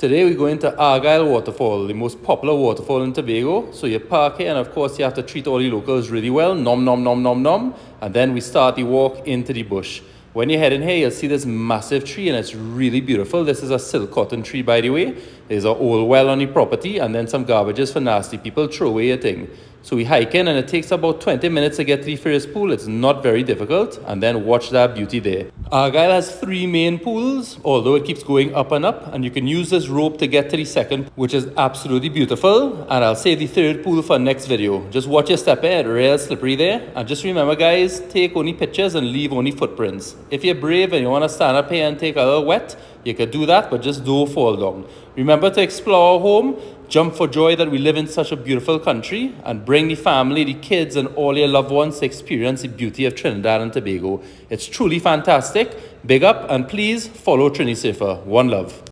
Today we're going to Argyle Waterfall, the most popular waterfall in Tobago. So you park here and of course you have to treat all the locals really well, nom nom nom nom nom. And then we start the walk into the bush. When you're heading here, you'll see this massive tree and it's really beautiful. This is a silk cotton tree by the way. There's an old well on the property and then some garbages for nasty people throw away a thing. So we hike in and it takes about 20 minutes to get to the first pool. It's not very difficult. And then watch that beauty there. Argyle has three main pools, although it keeps going up and up. And you can use this rope to get to the second, which is absolutely beautiful. And I'll save the third pool for next video. Just watch your step in, real slippery there. And just remember guys, take only pictures and leave only footprints. If you're brave and you want to stand up here and take a little wet, you could do that, but just don't fall down. Remember to explore home, jump for joy that we live in such a beautiful country, and bring the family, the kids, and all your loved ones to experience the beauty of Trinidad and Tobago. It's truly fantastic. Big up, and please follow Trini Surfer. One love.